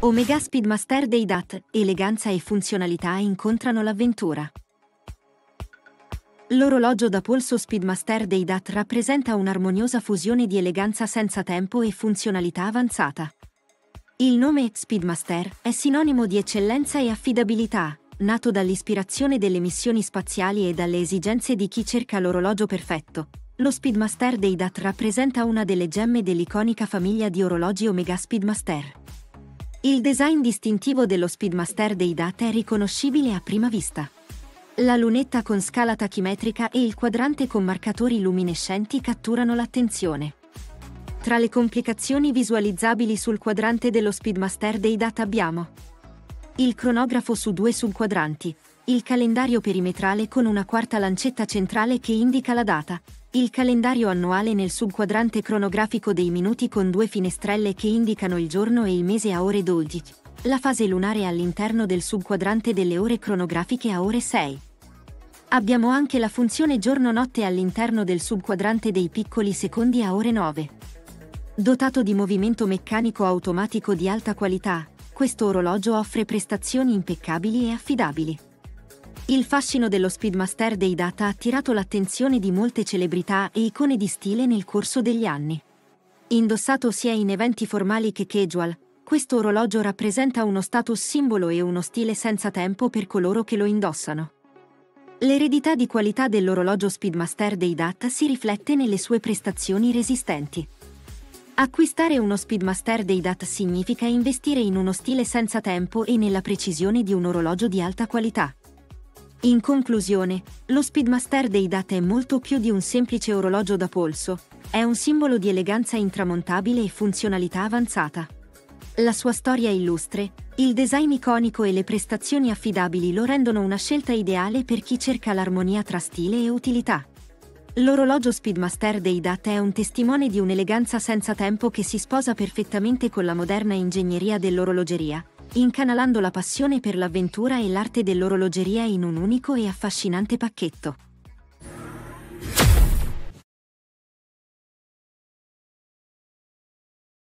Omega Speedmaster dei DAT, eleganza e funzionalità incontrano l'avventura. L'orologio da polso Speedmaster dei DAT rappresenta un'armoniosa fusione di eleganza senza tempo e funzionalità avanzata. Il nome Speedmaster è sinonimo di eccellenza e affidabilità, nato dall'ispirazione delle missioni spaziali e dalle esigenze di chi cerca l'orologio perfetto. Lo Speedmaster dei DAT rappresenta una delle gemme dell'iconica famiglia di orologi Omega Speedmaster. Il design distintivo dello Speedmaster dei DAT è riconoscibile a prima vista. La lunetta con scala tachimetrica e il quadrante con marcatori luminescenti catturano l'attenzione. Tra le complicazioni visualizzabili sul quadrante dello Speedmaster dei DAT abbiamo il cronografo su due subquadranti, il calendario perimetrale con una quarta lancetta centrale che indica la data, il calendario annuale nel subquadrante cronografico dei minuti con due finestrelle che indicano il giorno e il mese a ore 12. La fase lunare all'interno del subquadrante delle ore cronografiche a ore 6. Abbiamo anche la funzione giorno-notte all'interno del subquadrante dei piccoli secondi a ore 9. Dotato di movimento meccanico automatico di alta qualità, questo orologio offre prestazioni impeccabili e affidabili. Il fascino dello Speedmaster dei Data ha attirato l'attenzione di molte celebrità e icone di stile nel corso degli anni. Indossato sia in eventi formali che casual, questo orologio rappresenta uno status simbolo e uno stile senza tempo per coloro che lo indossano. L'eredità di qualità dell'orologio Speedmaster dei Data si riflette nelle sue prestazioni resistenti. Acquistare uno Speedmaster dei DAT significa investire in uno stile senza tempo e nella precisione di un orologio di alta qualità. In conclusione, lo Speedmaster dei DAT è molto più di un semplice orologio da polso, è un simbolo di eleganza intramontabile e funzionalità avanzata. La sua storia illustre, il design iconico e le prestazioni affidabili lo rendono una scelta ideale per chi cerca l'armonia tra stile e utilità. L'orologio Speedmaster dei DAT è un testimone di un'eleganza senza tempo che si sposa perfettamente con la moderna ingegneria dell'orologeria, incanalando la passione per l'avventura e l'arte dell'orologeria in un unico e affascinante pacchetto.